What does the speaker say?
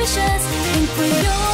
ambitious. Think we're